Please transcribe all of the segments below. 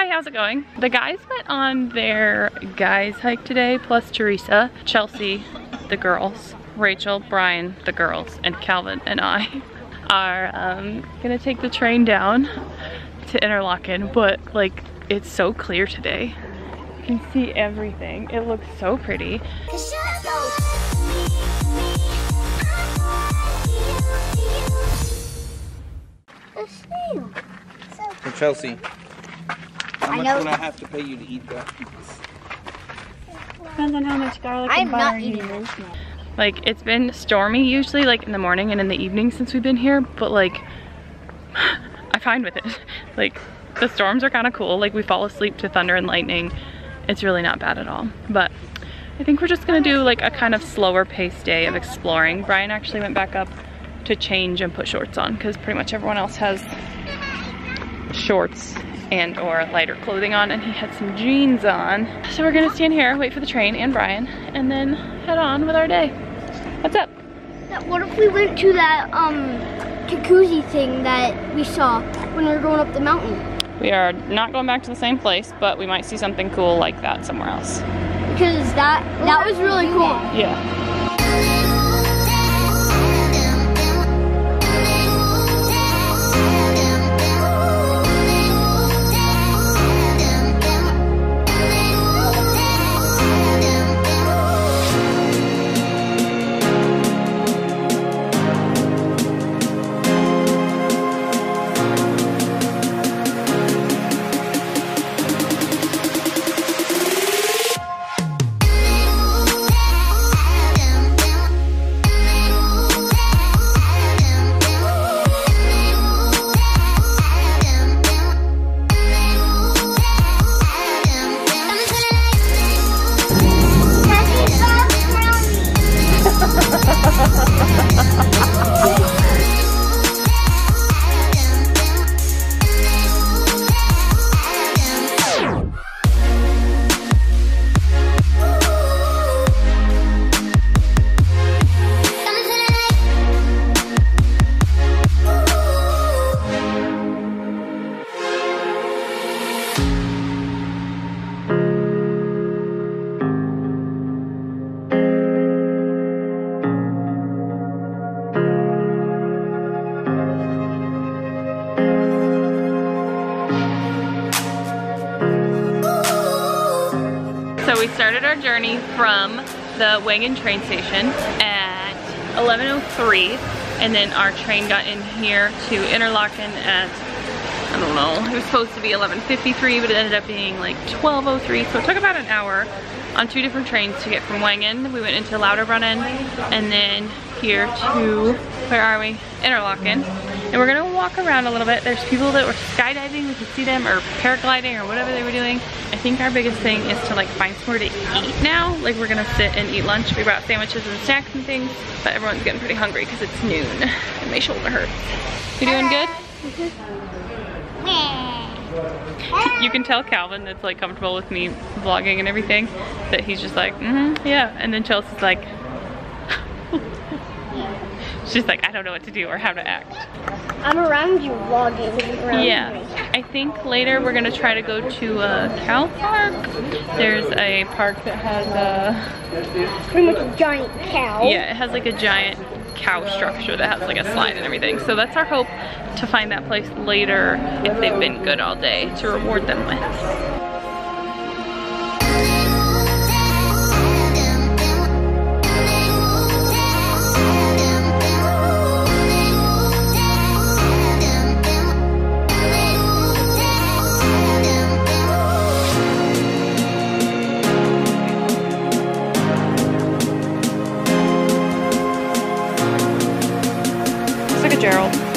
hi, how's it going? The guys went on their guys hike today, plus Teresa, Chelsea, the girls, Rachel, Brian, the girls, and Calvin and I are um, gonna take the train down to Interlaken, but like it's so clear today. You can see everything. It looks so pretty. So Chelsea, how I much know- would I have to pay you to eat that? Depends on how much garlic I'm and not butter you eating use. Like it's been stormy usually like in the morning and in the evening since we've been here, but like I'm fine with it. Like the storms are kind of cool. Like we fall asleep to thunder and lightning. It's really not bad at all. But I think we're just gonna do like a kind of slower paced day of exploring. Brian actually went back up to change and put shorts on because pretty much everyone else has shorts and or lighter clothing on and he had some jeans on. So we're gonna stand here, wait for the train and Brian, and then head on with our day. What's up? What if we went to that um jacuzzi thing that we saw when we were going up the mountain? We are not going back to the same place, but we might see something cool like that somewhere else. Because that that was really cool. Yeah. So we started our journey from the Wengen train station at 11.03 and then our train got in here to Interlaken at, I don't know, it was supposed to be 11.53 but it ended up being like 12.03 so it took about an hour on two different trains to get from Wengen. We went into Lauterbrunnen and then here to, where are we? Interlaken. And we're gonna walk around a little bit. There's people that were skydiving, we could see them, or paragliding, or whatever they were doing. I think our biggest thing is to like find somewhere to eat now. Like we're gonna sit and eat lunch. We brought sandwiches and snacks and things, but everyone's getting pretty hungry because it's noon and my shoulder hurts. You doing good? You can tell Calvin that's like comfortable with me vlogging and everything, that he's just like, mm hmm yeah. And then Chelsea's like, she's like, I don't know what to do or how to act. I'm around you vlogging. Around Yeah, me. I think later we're gonna try to go to a cow park. There's a park that has a, Pretty much a giant cow. yeah, it has like a giant cow structure that has like a slide and everything. So that's our hope to find that place later if they've been good all day to reward them with. Gerald.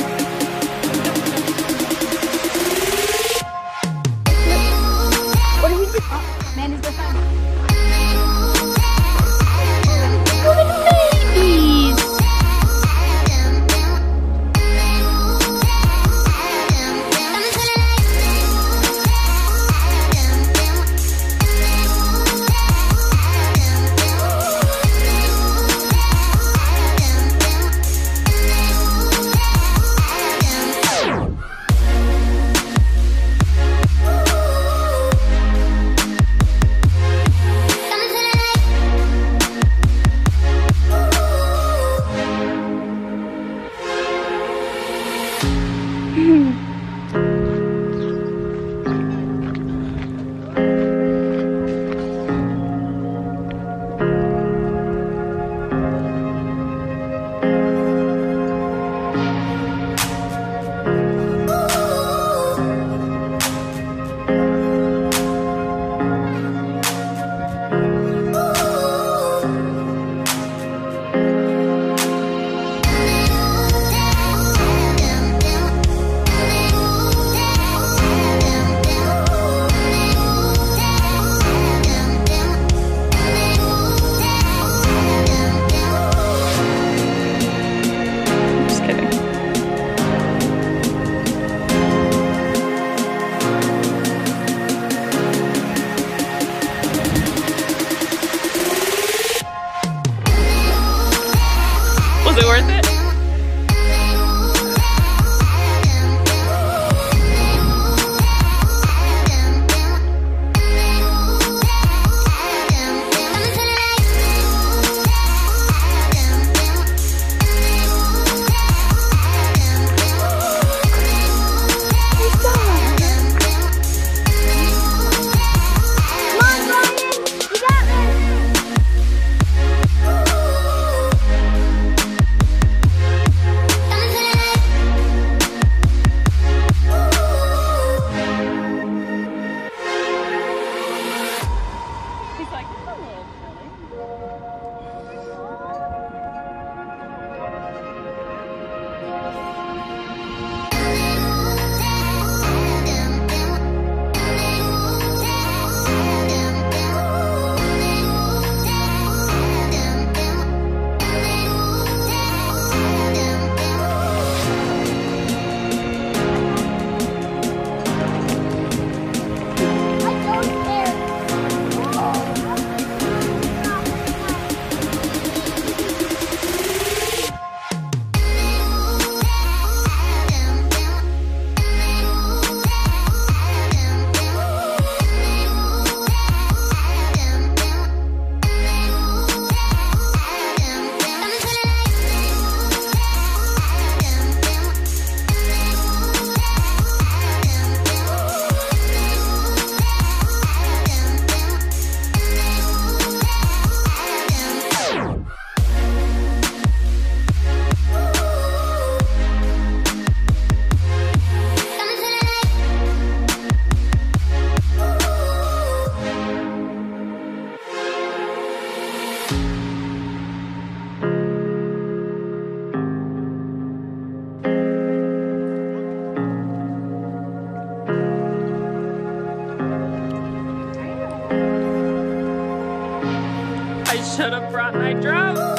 Should have brought my drone.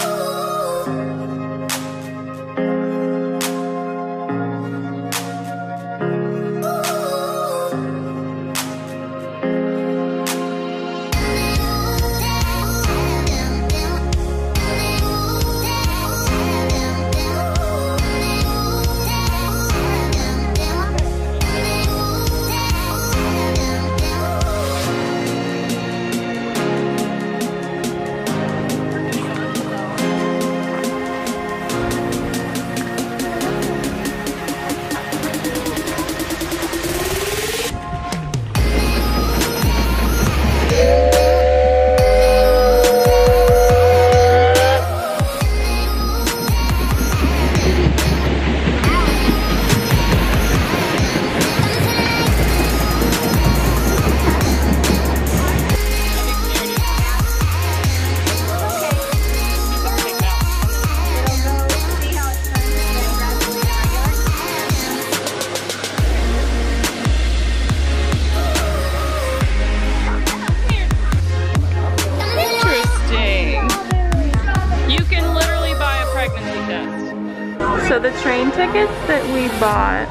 Tickets that we bought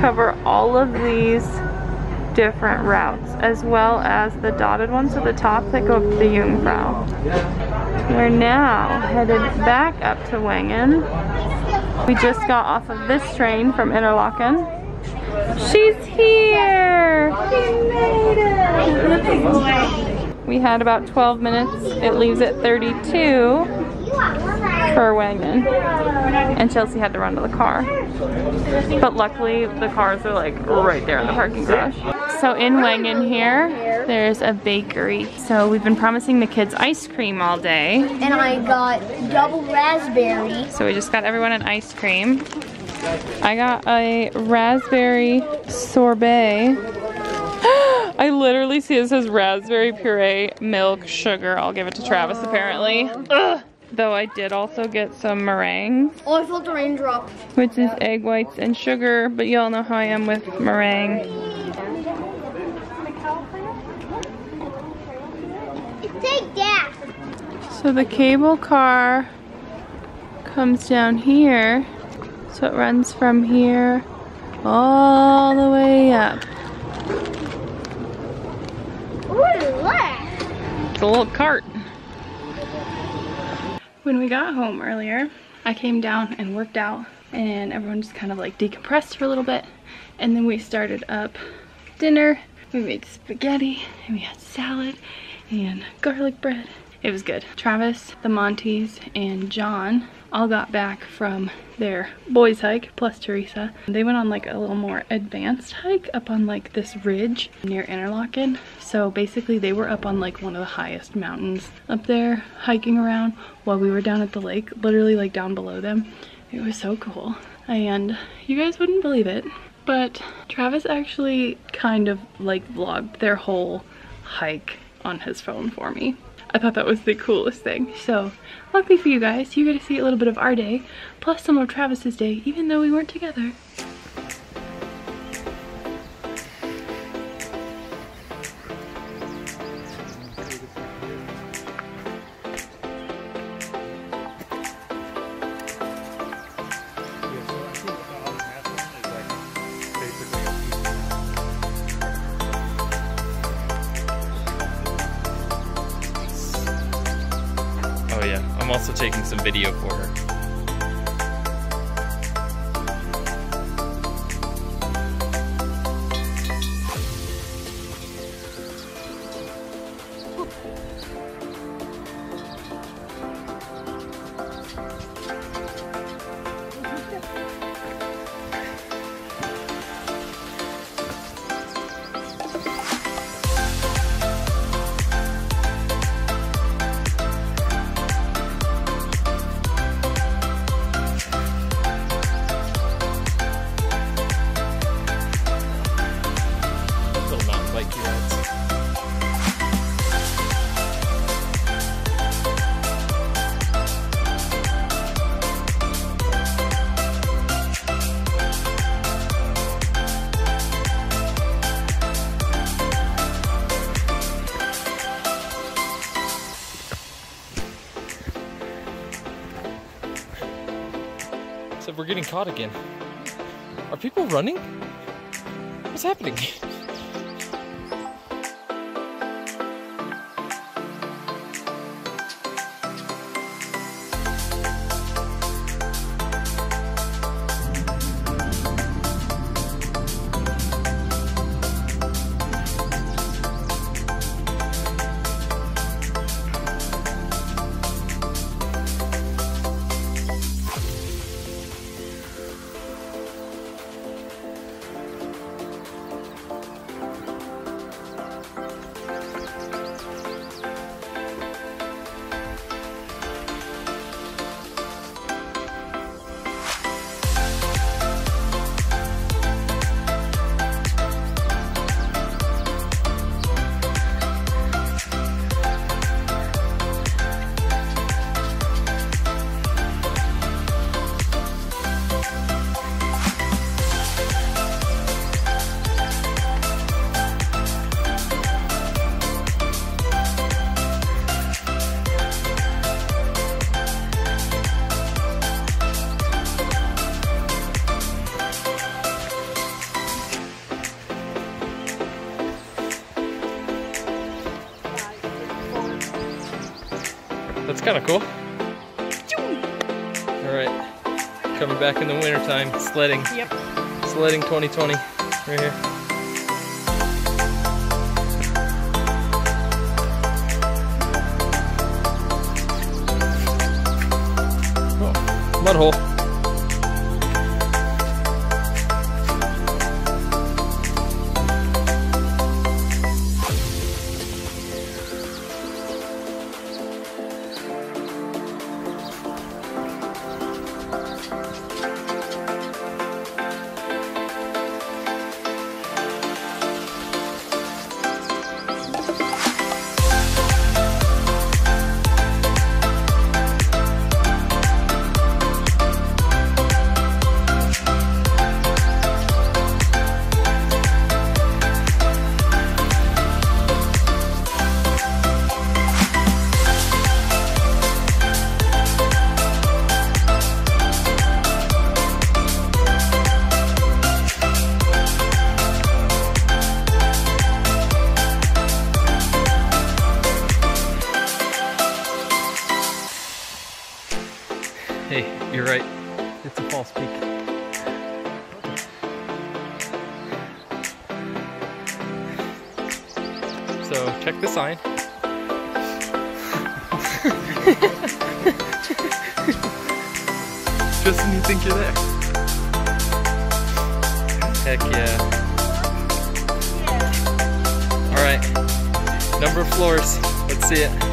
cover all of these different routes as well as the dotted ones at the top that go up to Jungfrau. We're now headed back up to Wengen. We just got off of this train from Interlaken. She's here! We had about 12 minutes. It leaves at 32 for wagon. And Chelsea had to run to the car. But luckily the cars are like right there in the parking garage. So in Wengen here, there's a bakery. So we've been promising the kids ice cream all day. And I got double raspberry. So we just got everyone an ice cream. I got a raspberry sorbet. I literally see it says raspberry puree, milk, sugar. I'll give it to Travis apparently. Ugh. Though I did also get some meringue, Oh, I felt a raindrop. which is egg whites and sugar, but y'all know how I am with meringue. So the cable car comes down here. So it runs from here all the way up. Is that? It's a little cart. When we got home earlier, I came down and worked out and everyone just kind of like decompressed for a little bit. And then we started up dinner. We made spaghetti and we had salad and garlic bread. It was good. Travis, the Monties, and John all got back from their boys hike, plus Teresa. They went on like a little more advanced hike up on like this ridge near Interlaken. So basically they were up on like one of the highest mountains up there hiking around while we were down at the lake, literally like down below them. It was so cool. And you guys wouldn't believe it, but Travis actually kind of like vlogged their whole hike on his phone for me. I thought that was the coolest thing. So luckily for you guys, you get to see a little bit of our day, plus some of Travis's day, even though we weren't together. Getting caught again. Are people running? What's happening? The sledding. Yep. Sledding 2020, right here. Oh, mud hole. So check the sign. Just when you think you're there. Heck yeah. Alright. Number of floors. Let's see it.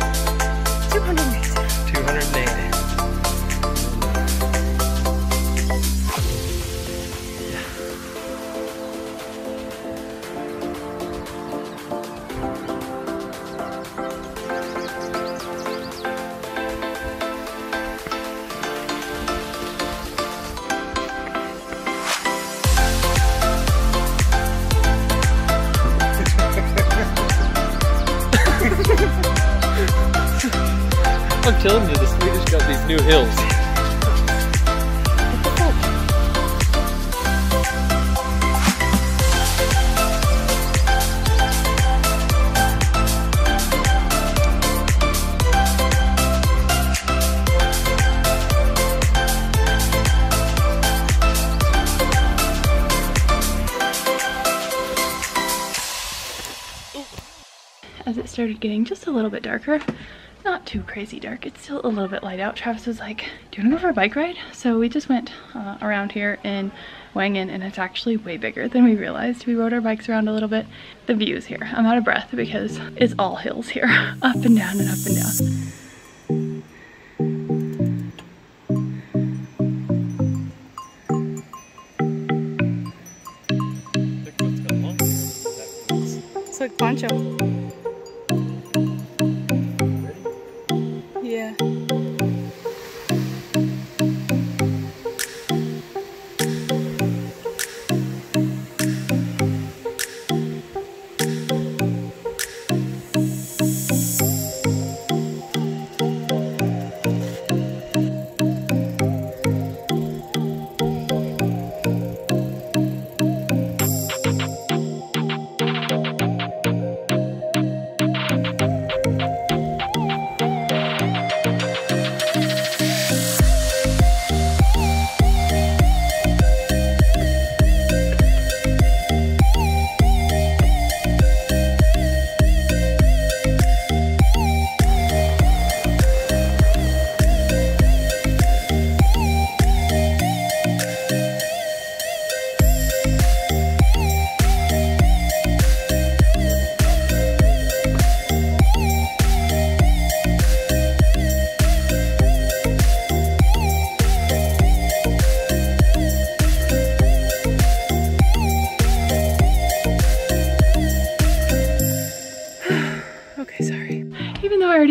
Telling you, the Swedish got these new hills. as it started getting just a little bit darker. Not too crazy dark, it's still a little bit light out. Travis was like, do you wanna go for a bike ride? So we just went uh, around here in Wengen and it's actually way bigger than we realized. We rode our bikes around a little bit. The views here, I'm out of breath because it's all hills here, up and down and up and down. It's like Pancho. Yeah.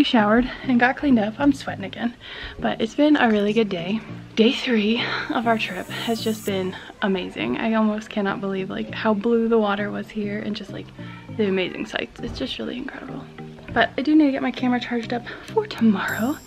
Showered and got cleaned up. I'm sweating again, but it's been a really good day. Day three of our trip has just been amazing. I almost cannot believe like how blue the water was here and just like the amazing sights. It's just really incredible. But I do need to get my camera charged up for tomorrow.